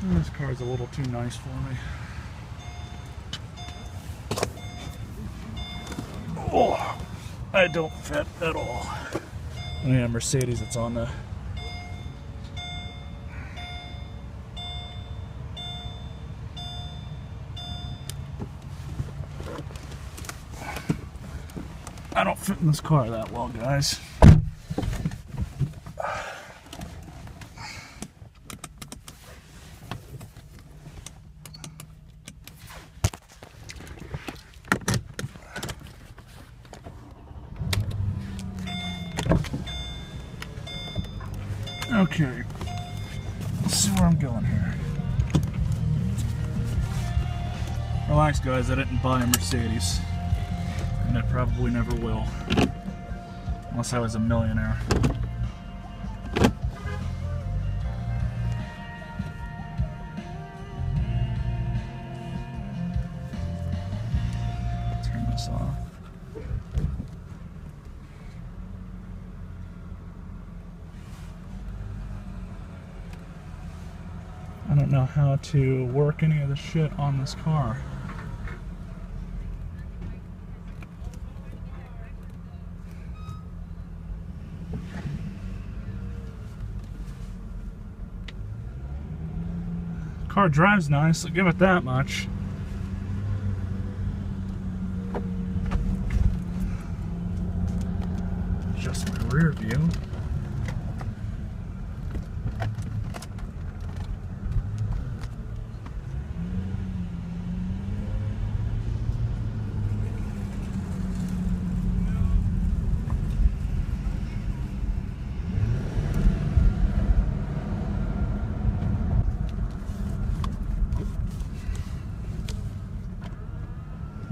This car's a little too nice for me. Oh, I don't fit at all. Yeah, Mercedes, it's on the I don't fit in this car that well, guys. Okay, let's see where I'm going here. Relax, guys, I didn't buy a Mercedes and I probably never will. Unless I was a millionaire. Don't know how to work any of the shit on this car. Car drives nice, I'll give it that much. Just my rear view.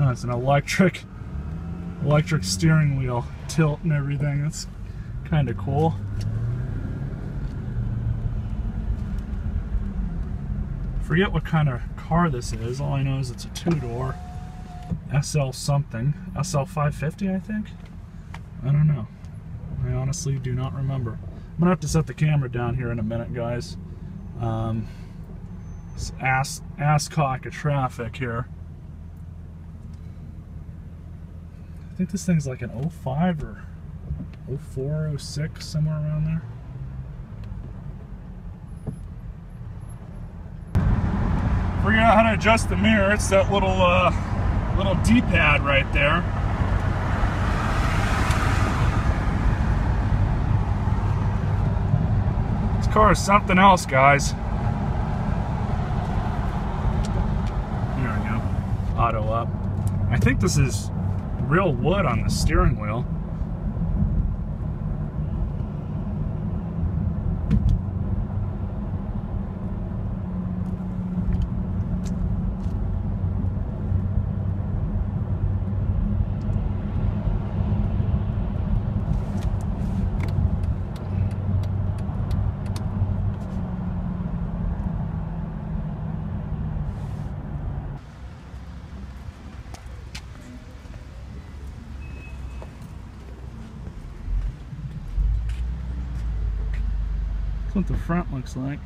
Oh, it's an electric electric steering wheel tilt and everything. That's kind of cool. Forget what kind of car this is. All I know is it's a two-door SL something. SL 550, I think. I don't know. I honestly do not remember. I'm gonna have to set the camera down here in a minute, guys. Um, ass ass cock of traffic here. I think this thing's like an 05 or 04, 06, somewhere around there. Figure out how to adjust the mirror. It's that little uh, little D-pad right there. This car is something else, guys. There we go. Auto up. I think this is real wood on the steering wheel. What the front looks like.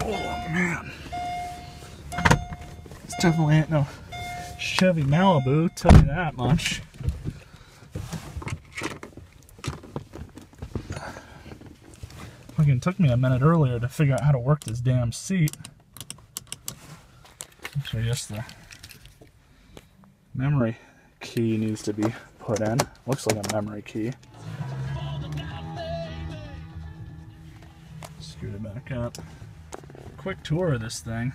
Oh man. This definitely ain't no Chevy Malibu, tell you that much. Fucking took me a minute earlier to figure out how to work this damn seat. Actually, just the memory key needs to be put in. Looks like a memory key. Scoot it back up. Quick tour of this thing.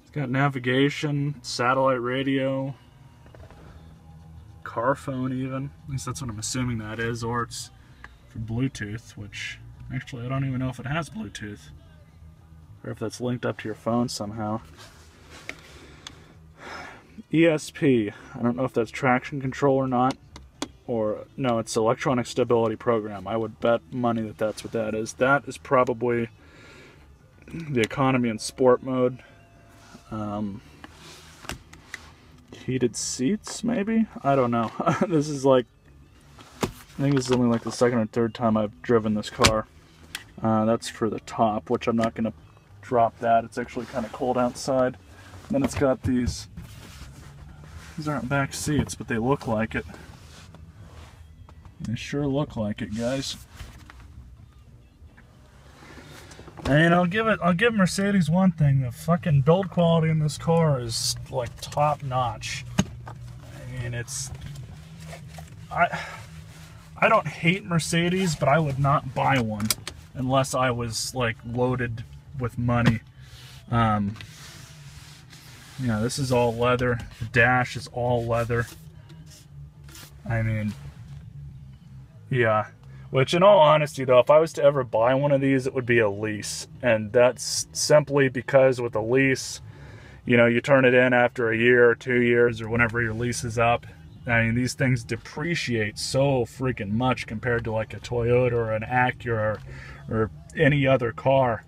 It's got navigation, satellite radio, car phone even. At least that's what I'm assuming that is, or it's for Bluetooth, which actually I don't even know if it has Bluetooth. Or if that's linked up to your phone somehow. ESP. I don't know if that's traction control or not. Or, no, it's electronic stability program. I would bet money that that's what that is. That is probably the economy and sport mode. Um, heated seats, maybe? I don't know. this is like, I think this is only like the second or third time I've driven this car. Uh, that's for the top, which I'm not going to drop that. It's actually kind of cold outside. And then it's got these, these aren't back seats, but they look like it. They sure look like it, guys. And I'll give it I'll give Mercedes one thing, the fucking build quality in this car is like top notch. I mean it's I I don't hate Mercedes, but I would not buy one unless I was like loaded with money. Um yeah, this is all leather. The dash is all leather. I mean, yeah. Which, in all honesty, though, if I was to ever buy one of these, it would be a lease. And that's simply because with a lease, you know, you turn it in after a year or two years or whenever your lease is up. I mean, these things depreciate so freaking much compared to like a Toyota or an Acura or, or any other car.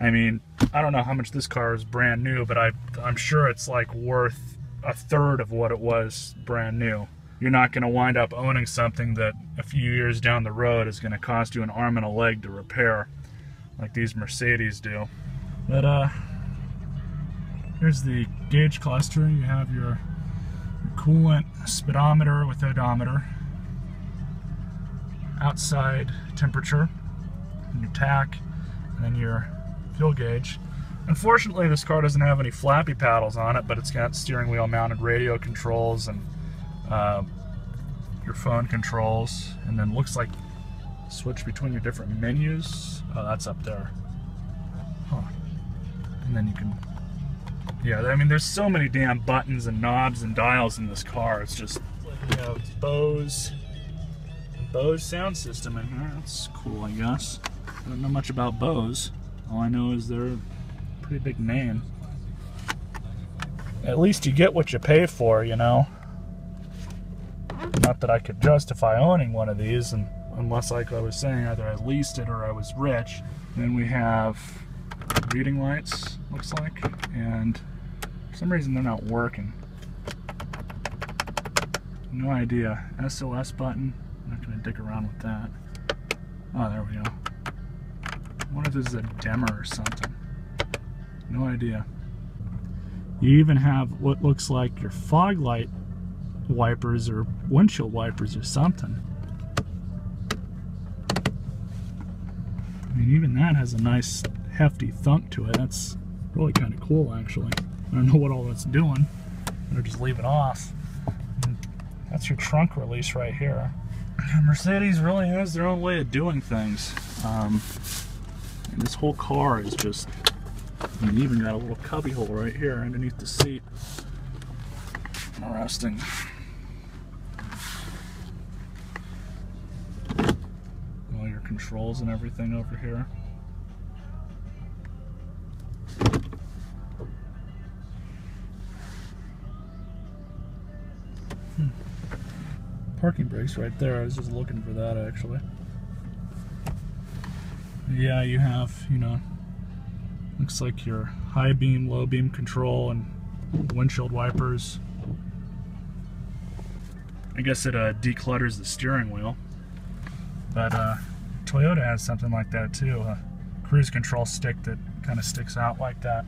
I mean, I don't know how much this car is brand new, but I, I'm sure it's like worth a third of what it was brand new you're not going to wind up owning something that a few years down the road is going to cost you an arm and a leg to repair like these Mercedes do. But uh, here's the gauge cluster. You have your, your coolant speedometer with odometer, outside temperature, and your tach, and then your fuel gauge. Unfortunately, this car doesn't have any flappy paddles on it, but it's got steering wheel mounted radio controls and uh, your phone controls, and then looks like switch between your different menus. Oh, that's up there. Huh. And then you can, yeah, I mean, there's so many damn buttons and knobs and dials in this car. It's just, you know, Bose, Bose sound system in here. That's cool, I guess. I don't know much about Bose. All I know is they're a pretty big name. At least you get what you pay for, you know. Not that I could justify owning one of these, and unless, like I was saying, either I leased it or I was rich. Then we have reading lights, looks like, and some reason they're not working. No idea. SOS button. I'm not going to dig around with that. Oh, there we go. I wonder if this is a dimmer or something. No idea. You even have what looks like your fog light wipers or windshield wipers or something. I mean, even that has a nice hefty thunk to it. That's really kind of cool, actually. I don't know what all that's doing. Or just leave it off. And that's your trunk release right here. Mercedes really has their own way of doing things. Um, this whole car is just, I mean, even got a little cubby hole right here underneath the seat. Interesting. All your controls and everything over here. Parking brakes right there. I was just looking for that actually. Yeah, you have, you know, looks like your high beam, low beam control and windshield wipers. I guess it uh, declutters the steering wheel. But uh, Toyota has something like that too, a cruise control stick that kind of sticks out like that.